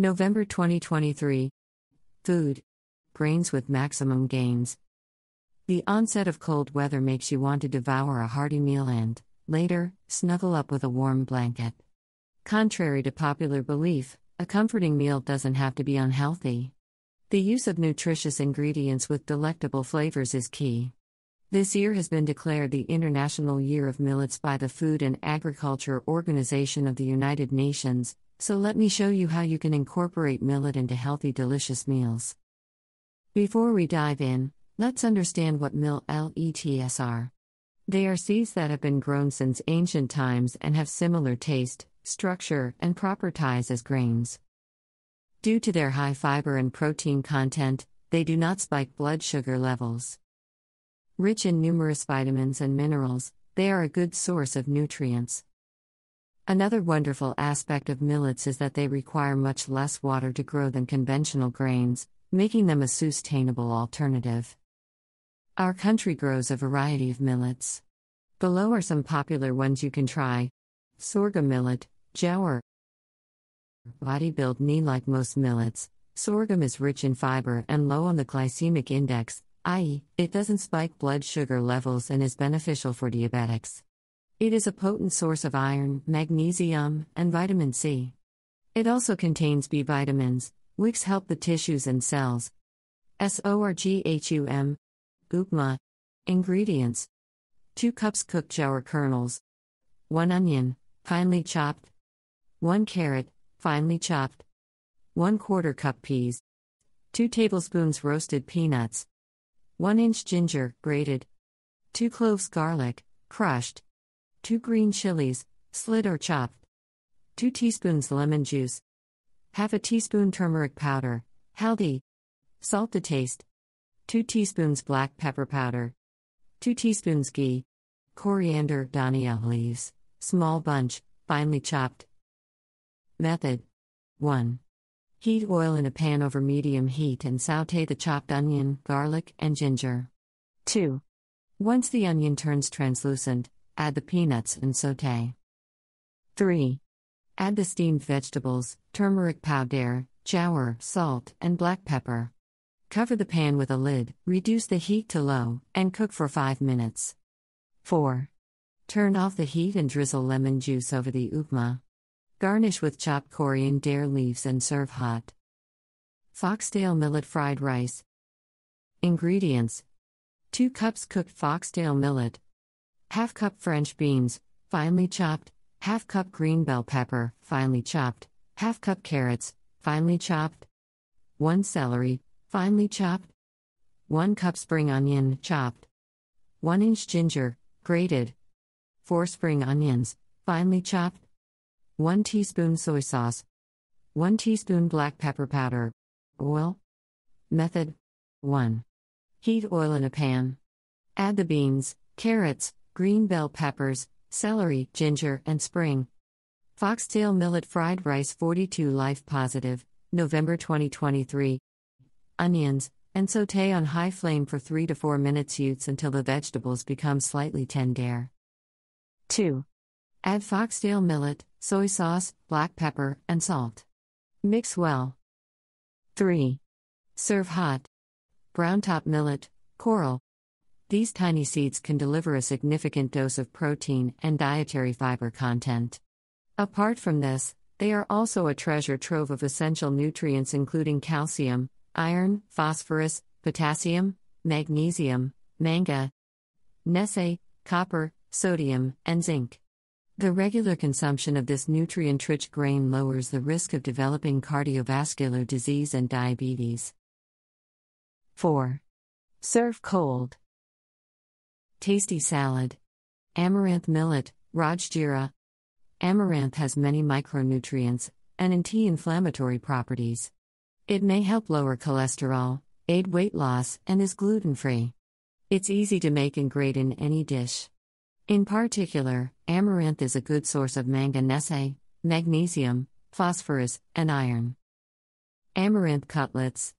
November 2023. Food. Grains with maximum gains. The onset of cold weather makes you want to devour a hearty meal and, later, snuggle up with a warm blanket. Contrary to popular belief, a comforting meal doesn't have to be unhealthy. The use of nutritious ingredients with delectable flavors is key. This year has been declared the International Year of Millets by the Food and Agriculture Organization of the United Nations, so let me show you how you can incorporate millet into healthy, delicious meals. Before we dive in, let's understand what millets are. They are seeds that have been grown since ancient times and have similar taste, structure, and proper ties as grains. Due to their high fiber and protein content, they do not spike blood sugar levels. Rich in numerous vitamins and minerals, they are a good source of nutrients. Another wonderful aspect of millets is that they require much less water to grow than conventional grains, making them a sustainable alternative. Our country grows a variety of millets. Below are some popular ones you can try sorghum millet, jowar. Body build knee like most millets, sorghum is rich in fiber and low on the glycemic index, i.e., it doesn't spike blood sugar levels and is beneficial for diabetics. It is a potent source of iron, magnesium, and vitamin C. It also contains B vitamins, which help the tissues and cells. Sorghum. Upma. Ingredients 2 cups cooked jowar kernels, 1 onion, finely chopped, 1 carrot, finely chopped, 1 quarter cup peas, 2 tablespoons roasted peanuts, 1 inch ginger, grated, 2 cloves garlic, crushed, 2 green chilies, slit or chopped, 2 teaspoons lemon juice, half a teaspoon turmeric powder, haldi, salt to taste, 2 teaspoons black pepper powder, 2 teaspoons ghee, coriander, dhania leaves, small bunch, finely chopped. Method 1. Heat oil in a pan over medium heat and saute the chopped onion, garlic, and ginger. 2. Once the onion turns translucent, Add the peanuts and saute. 3. Add the steamed vegetables, turmeric powder, jowar, salt, and black pepper. Cover the pan with a lid, reduce the heat to low, and cook for 5 minutes. 4. Turn off the heat and drizzle lemon juice over the upma. Garnish with chopped coriander leaves and serve hot. Foxtail millet fried rice. Ingredients 2 cups cooked foxtail millet, half cup French beans, finely chopped, half cup green bell pepper, finely chopped, half cup carrots, finely chopped, 1 celery, finely chopped, 1 cup spring onion, chopped, 1 inch ginger, grated, 4 spring onions, finely chopped, 1 teaspoon soy sauce, 1 teaspoon black pepper powder, oil. Method 1. Heat oil in a pan. Add the beans, carrots, green bell peppers, celery, ginger, and spring. Foxtail millet fried rice 42 Life Positive, November 2023. Onions, and saute on high flame for 3 to 4 minutes utes until the vegetables become slightly tender. 2. Add foxtail millet, soy sauce, black pepper, and salt. Mix well. 3. Serve hot. Brown top millet, coral, these tiny seeds can deliver a significant dose of protein and dietary fiber content. Apart from this, they are also a treasure trove of essential nutrients including calcium, iron, phosphorus, potassium, magnesium, manganese, copper, sodium, and zinc. The regular consumption of this nutrient rich grain lowers the risk of developing cardiovascular disease and diabetes. 4. Serve cold. Tasty salad. Amaranth millet, Rajgira. Amaranth has many micronutrients and anti inflammatory properties. It may help lower cholesterol, aid weight loss, and is gluten free. It's easy to make and grate in any dish. In particular, amaranth is a good source of manganese, magnesium, phosphorus, and iron. Amaranth cutlets.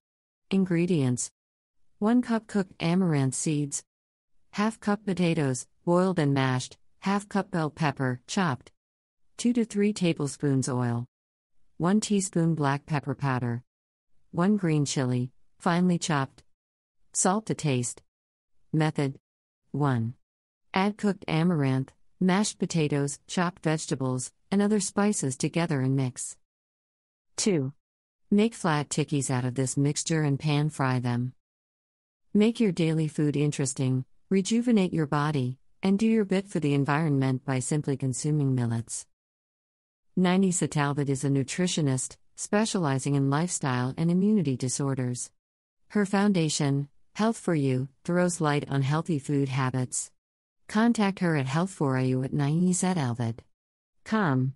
Ingredients 1 cup cooked amaranth seeds, half cup potatoes, boiled and mashed, half cup bell pepper, chopped, 2 to 3 tablespoons oil, 1 teaspoon black pepper powder, 1 green chili, finely chopped, salt to taste. Method 1. Add cooked amaranth, mashed potatoes, chopped vegetables, and other spices together and mix. 2. Make flat tikis out of this mixture and pan fry them. Make your daily food interesting, rejuvenate your body, and do your bit for the environment by simply consuming millets. Ninisa Talbot is a nutritionist, specializing in lifestyle and immunity disorders. Her foundation, Health for You, throws light on healthy food habits. Contact her at Health for You at 9 Com.